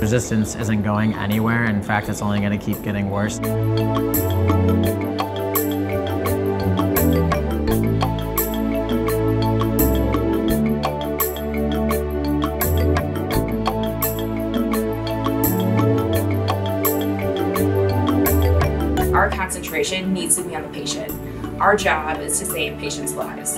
Resistance isn't going anywhere. In fact, it's only going to keep getting worse. Our concentration needs to be on the patient. Our job is to save patients' lives.